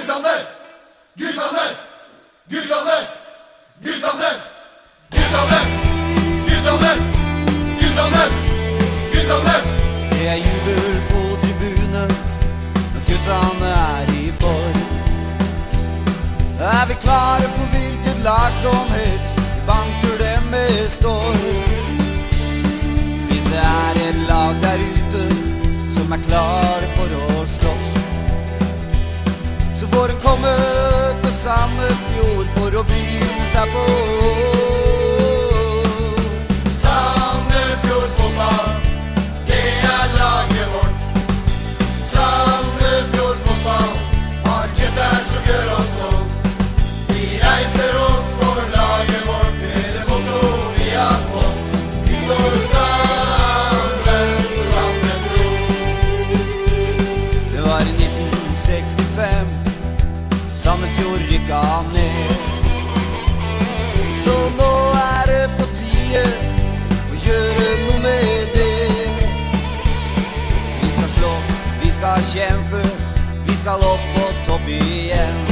Guttane! Guttane! Guttane! Guttane! Guttane! Guttane! Guttane! Det er jubel på tribunen når guttene er i form. Er vi klare for hvilket lag som helst, vi banker dem med storm. Hvis det er et lag der ute som er klare for å så får en komme til Sandefjord for å bryne seg på. Sandefjord rykka ned. Så nå er det på tide å gjøre noe med det. Vi skal slåss, vi skal kjempe, vi skal opp på topp igjen.